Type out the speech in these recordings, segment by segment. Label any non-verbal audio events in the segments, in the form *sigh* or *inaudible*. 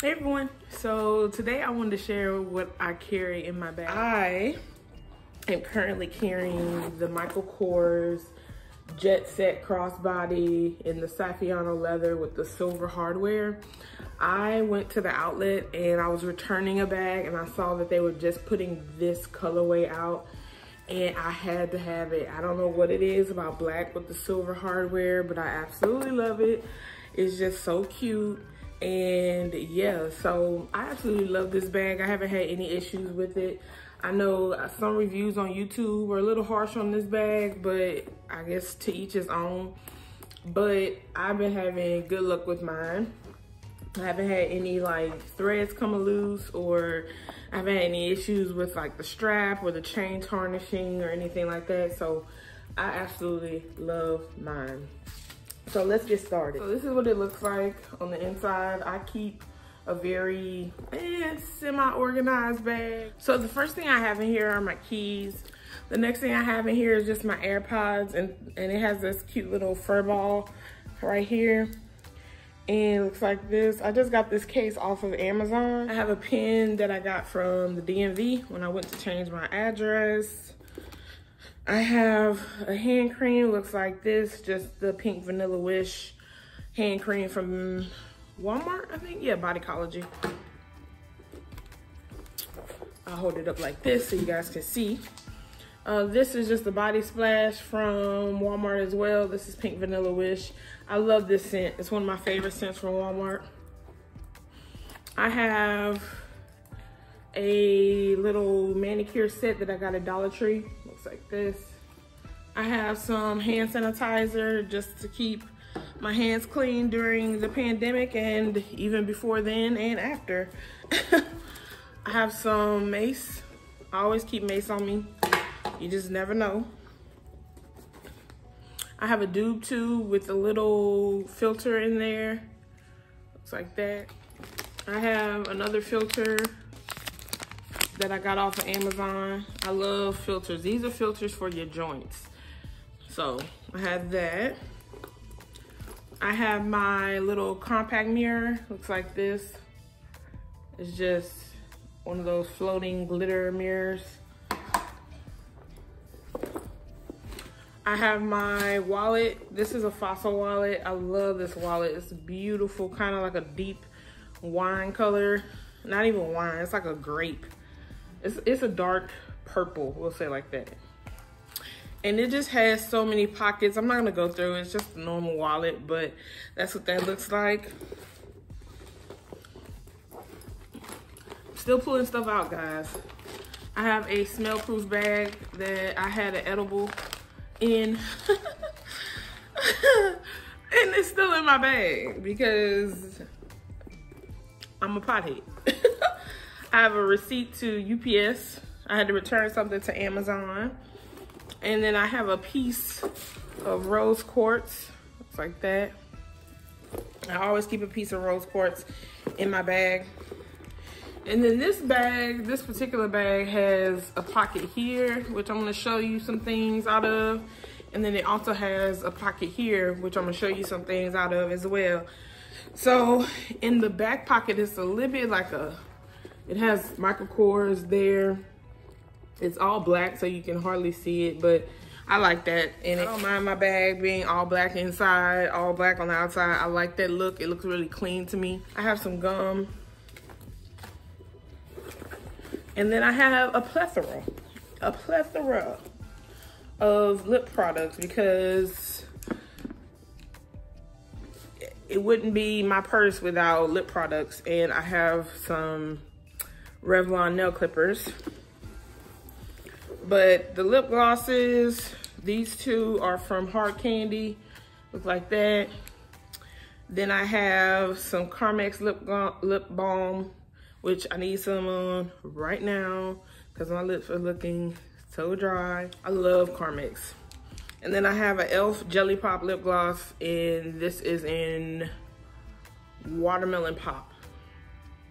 Hey everyone. So today I wanted to share what I carry in my bag. I am currently carrying the Michael Kors Jet Set crossbody in the Saffiano leather with the silver hardware. I went to the outlet and I was returning a bag and I saw that they were just putting this colorway out and I had to have it. I don't know what it is about black with the silver hardware, but I absolutely love it. It's just so cute and yeah so i absolutely love this bag. I haven't had any issues with it. I know some reviews on youtube were a little harsh on this bag but i guess to each his own. But i've been having good luck with mine. I haven't had any like threads come loose or i haven't had any issues with like the strap or the chain tarnishing or anything like that. So i absolutely love mine so let's get started. So this is what it looks like on the inside. I keep a very eh, semi-organized bag. So the first thing I have in here are my keys. The next thing I have in here is just my AirPods and, and it has this cute little fur ball right here. And looks like this. I just got this case off of Amazon. I have a pen that I got from the DMV when I went to change my address. I have a hand cream, looks like this, just the pink vanilla wish hand cream from Walmart, I think. Yeah, Bodycology. I'll hold it up like this so you guys can see. Uh, this is just a body splash from Walmart as well. This is Pink Vanilla Wish. I love this scent. It's one of my favorite scents from Walmart. I have a little manicure set that I got at Dollar Tree looks like this. I have some hand sanitizer just to keep my hands clean during the pandemic and even before then and after. *laughs* I have some mace. I always keep mace on me. You just never know. I have a doob tube with a little filter in there. Looks like that. I have another filter that I got off of Amazon. I love filters. These are filters for your joints. So I have that. I have my little compact mirror. Looks like this. It's just one of those floating glitter mirrors. I have my wallet. This is a Fossil wallet. I love this wallet. It's beautiful, kind of like a deep wine color. Not even wine, it's like a grape. It's, it's a dark purple, we'll say like that. And it just has so many pockets. I'm not gonna go through. It's just a normal wallet, but that's what that looks like. Still pulling stuff out, guys. I have a smell-proof bag that I had an edible in. *laughs* and it's still in my bag because I'm a pothead. *laughs* I have a receipt to UPS. I had to return something to Amazon. And then I have a piece of rose quartz. Looks like that. I always keep a piece of rose quartz in my bag. And then this bag, this particular bag has a pocket here, which I'm gonna show you some things out of. And then it also has a pocket here, which I'm gonna show you some things out of as well. So in the back pocket, it's a little bit like a it has Michael Kors there. It's all black, so you can hardly see it, but I like that. And I don't mind my bag being all black inside, all black on the outside. I like that look. It looks really clean to me. I have some gum. And then I have a plethora, a plethora of lip products because it wouldn't be my purse without lip products. And I have some Revlon nail clippers. But the lip glosses, these two are from Hard Candy. Look like that. Then I have some Carmex lip, lip balm, which I need some on right now because my lips are looking so dry. I love Carmex. And then I have an e.l.f. Jelly Pop lip gloss, and this is in Watermelon Pop.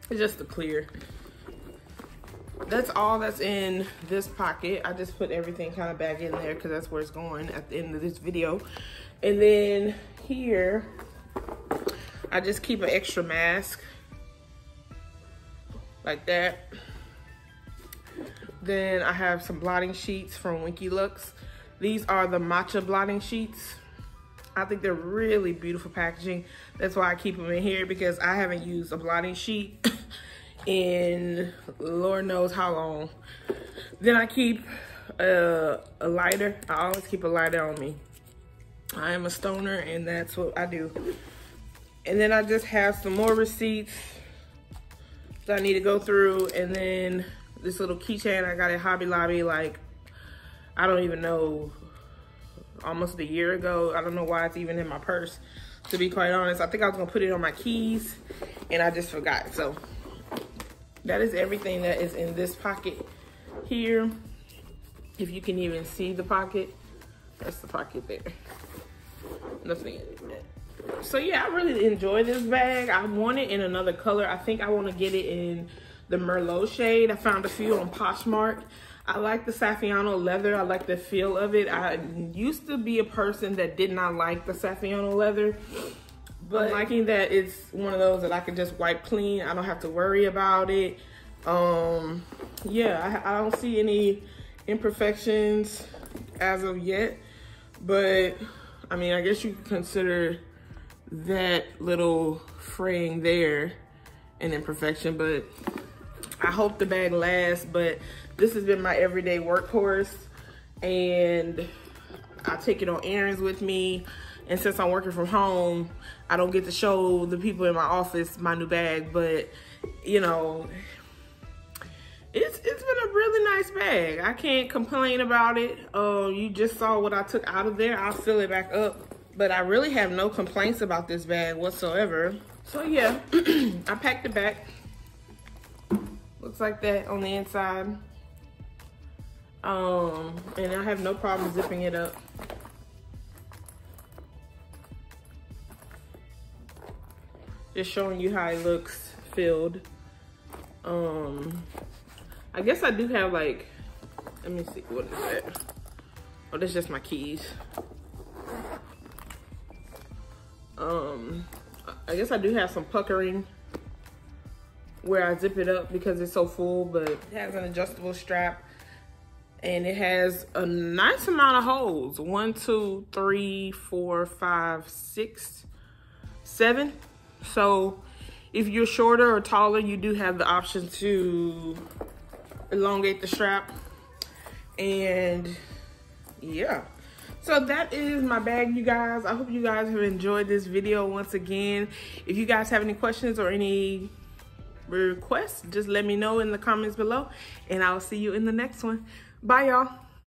It's just a clear that's all that's in this pocket. I just put everything kind of back in there because that's where it's going at the end of this video. And then here, I just keep an extra mask like that. Then I have some blotting sheets from Winky Lux. These are the matcha blotting sheets. I think they're really beautiful packaging. That's why I keep them in here because I haven't used a blotting sheet in Lord knows how long. Then I keep a lighter. I always keep a lighter on me. I am a stoner and that's what I do. And then I just have some more receipts that I need to go through. And then this little keychain I got at Hobby Lobby like, I don't even know, almost a year ago. I don't know why it's even in my purse, to be quite honest. I think I was gonna put it on my keys and I just forgot. So that is everything that is in this pocket here. If you can even see the pocket, that's the pocket there. Nothing in it. So yeah, I really enjoy this bag. I want it in another color. I think I want to get it in the Merlot shade. I found a few on Poshmark. I like the Saffiano leather. I like the feel of it. I used to be a person that did not like the Saffiano leather. But liking that it's one of those that I can just wipe clean. I don't have to worry about it. Um, yeah, I, I don't see any imperfections as of yet. But, I mean, I guess you could consider that little fraying there an imperfection. But I hope the bag lasts. But this has been my everyday workhorse. And I take it on errands with me. And since I'm working from home, I don't get to show the people in my office my new bag, but you know, it's it's been a really nice bag. I can't complain about it. Uh, you just saw what I took out of there. I'll fill it back up. But I really have no complaints about this bag whatsoever. So yeah, *clears throat* I packed it back. Looks like that on the inside. Um, and I have no problem zipping it up. Just showing you how it looks filled. Um, I guess I do have like, let me see, what is that? Oh, that's just my keys. Um, I guess I do have some puckering where I zip it up because it's so full, but it has an adjustable strap and it has a nice amount of holes. One, two, three, four, five, six, seven. So if you're shorter or taller, you do have the option to elongate the strap. And yeah. So that is my bag, you guys. I hope you guys have enjoyed this video once again. If you guys have any questions or any requests, just let me know in the comments below. And I'll see you in the next one. Bye, y'all.